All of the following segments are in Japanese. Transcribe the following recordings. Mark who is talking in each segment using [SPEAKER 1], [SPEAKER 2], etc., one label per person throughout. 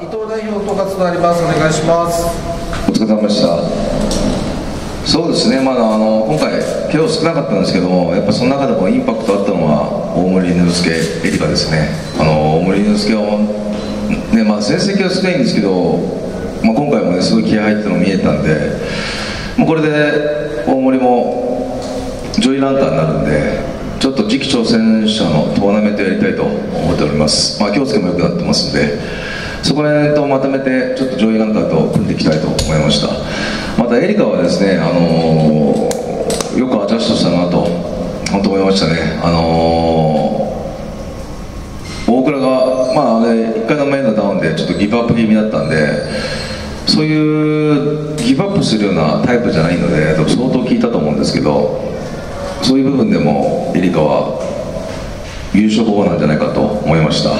[SPEAKER 1] 伊藤代表統括となります。お願いします。
[SPEAKER 2] お疲れ様でした。そうですね。まだあの今回毛を少なかったんですけどもやっぱその中でもインパクトあったのは大森犬之助エリカですね。あの大森犬之助はねまあ成績は少ないんですけど、まあ、今回もねすごい気合入ったの見えたんでもうこれで大森もジョイランタンになるんでちょっと次期挑戦者のトーナメントやりたいと思っております。まあ京介も良くなってますんでそこら辺とまとめてちょっとジョイランタンと組んでいきたいと思いました。またエリカはですね、あのー、よくアジャストしたなと本当思いましたね。あのー、大倉がまああれ1回の前のダウンでちょっとギブアップ気味だったんでそういうギブアップするようなタイプじゃないので相当効いたと思うんですけどそういう部分でもエリカは優勝候補なんじゃないかと思いました。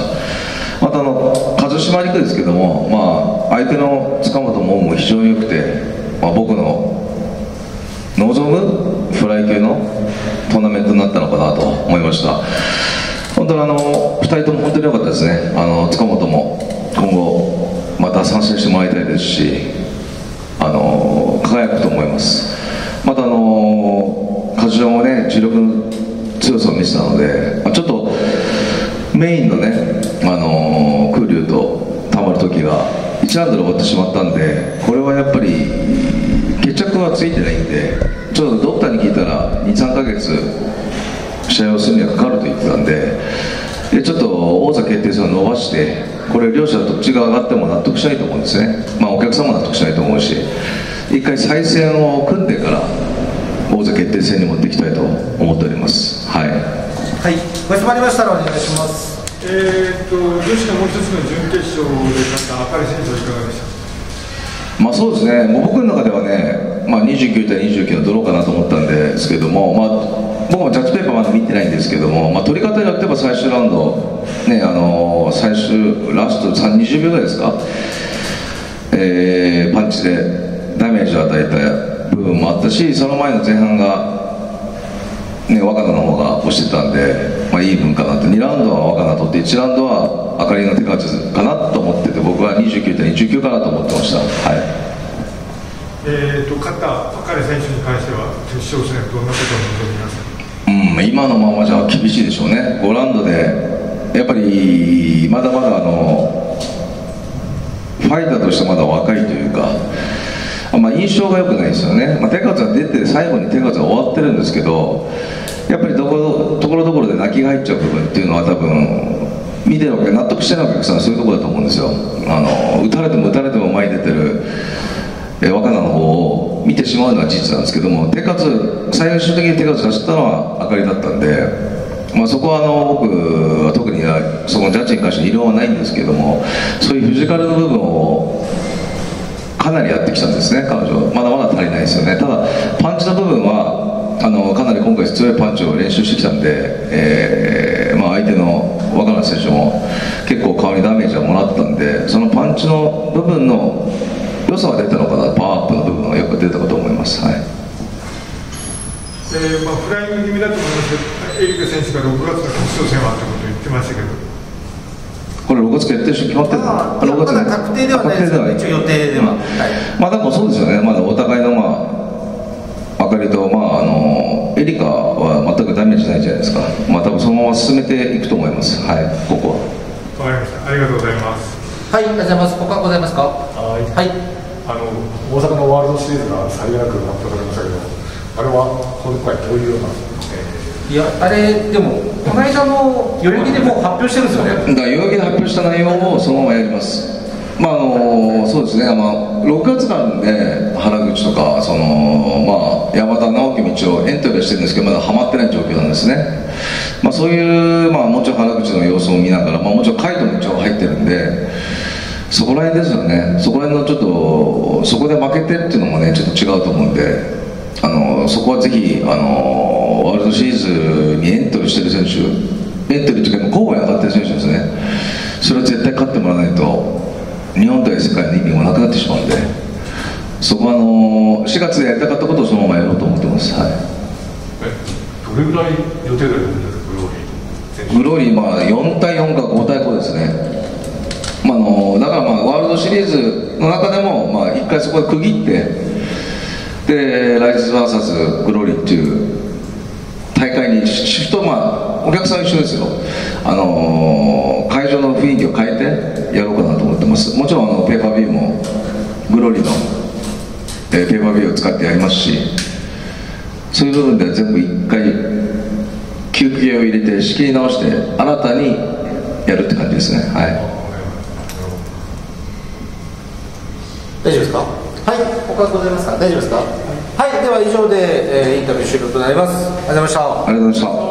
[SPEAKER 2] の一島陸ですけども、まあ、相手の塚本もも非常に良くて、まあ、僕の望むフライ級のトーナメントになったのかなと思いました。本当にあの2人とも本当に良かったですね。あの塚本も今後また参戦してもらいたいですしあの輝くと思います。またあの梶島もね重力の強さを見せたので、まあ、ちょっとメインのね、あの空流とたまる時が1ラウンドで終わってしまったんでこれはやっぱり決着はついてないんでちょっとドクターに聞いたら23ヶ月試合をするにはかかると言ってたんででちょっと王座決定戦を伸ばしてこれ両者どっちが上がっても納得しないと思うんですね。まあお客様納得しないと思うし一回再戦を組んでから王座決定戦に持っていきたいと思っております。はい。
[SPEAKER 1] はい。ご質問ありましたらお願いします。
[SPEAKER 3] えー、っと女子のもう一つの準決勝で勝った赤井選手はいかがでした？
[SPEAKER 2] まあそうですね。もう僕の中ではね、まあ、29対29のドローかなと思ったんですけども、まあ、僕もジャッジペーパーまだ見てないんですけども、まあ、取り方によっては最終ラウンド、ね、あの最終ラスト20秒ぐらいですか、えー、パンチでダメージを与えた部分もあったしその前の前半が、ね、若菜の方が押してたんで、あ、いい分かなと2ラウンドは若菜取って1ラウンドはあかりの手数かなと思ってて僕は29対29かなと思ってました。はい。
[SPEAKER 3] えーと、勝った赤利選手に関しては決勝戦どんなことを望みますか？
[SPEAKER 2] うん、今のままじゃ厳しいでしょうね、5ラウンドで、やっぱりまだまだあのファイターとしてまだ若いというか、まあ、印象が良くないですよね、まあ、手数が出て、最後に手数が終わってるんですけど、やっぱりところどころで泣きが入っちゃう部分っていうのは、多分見てるわけ、納得してないお客さんはそういうところだと思うんですよ、あの打たれても打たれても前に出てる。え、若菜の方を見てしまうのは事実なんですけども手数最終的に手数出したのはあかりだったんで、まあ、そこはあの僕は特にそのジャッジに関して異論はないんですけどもそういうフィジカルの部分をかなりやってきたんですね彼女。まだまだ足りないですよね。ただパンチの部分はあのかなり今回強いパンチを練習してきたんで、えーまあ、相手の若菜選手も結構顔にダメージをもらったんでそのパンチの部分の良さは出たのかなパワーアップの部分がよく出たかと思います、はい。
[SPEAKER 3] えーまあ、フライング気味だと思います。けどエリカ選手が6月の決勝戦はということを言ってましたけど。
[SPEAKER 2] これ6月決定して決まってる
[SPEAKER 1] ああ6月まだ確定ではないですけど一応予定では、はい
[SPEAKER 2] まあでもそうですよね。まだお互いのまああかりとまああのエリカは全くダメージないじゃないですかまあ多分そのまま進めていくと思いますはいここは
[SPEAKER 3] わかりましたありがとうございます
[SPEAKER 1] はい、ありがとうございます。他ございますか？
[SPEAKER 4] はい
[SPEAKER 1] はい。
[SPEAKER 4] あの大阪のワールドシリーズがさりげなく発表されましたけど、あれは今回どういうような、
[SPEAKER 1] いや、あれ、でも、この間の代々木でもう発表してるんですよね。
[SPEAKER 2] だから代々木で発表した内容をそのままやりますまああのそうですね、まあ、6月間で原口とかその、まあ、山田直樹道をエントリーしてるんですけどまだハマってない状況なんですね、まあ、そういう、まあ、もちろん原口の様子を見ながら、まあ、もちろん海斗も一応入ってるんでそこら辺ですよね。そこら辺のちょっとそこで負けてっていうのもねちょっと違うと思うんであのそこはぜひあのワールドシリーズにエントリーしてる選手エントリーというか候補に上がってる選手ですね。それは絶対勝ってもらわないと。日本対世界の意味もなくなってしまうんでそこはあの4月でやりたかったことをそのままやろうと思ってます、はい、
[SPEAKER 4] えどれぐらい予定でやるんですか、グローリー選手。
[SPEAKER 2] グローリーまあ4対4か5対5ですね、まあ、あのだからまあワーシリーズの中でも、まあ、一回そこで区切ってでライズ VS グローリーっていう大会にシフトまあお客さん一緒ですよ。あのー会場の雰囲気を変えてやろうかなと思ってます。もちろんあのペーパービューもグローリの、えーペーパービューを使ってやりますしそういう部分では全部一回休憩を入れて仕切り直して新たにやるって感じですね。はい。
[SPEAKER 1] 大丈夫ですか？はい他ございますか？大丈夫ですか？はいでは以上で、えーインタビュー終了となります。ありがとうございました。
[SPEAKER 2] ありがとうございました。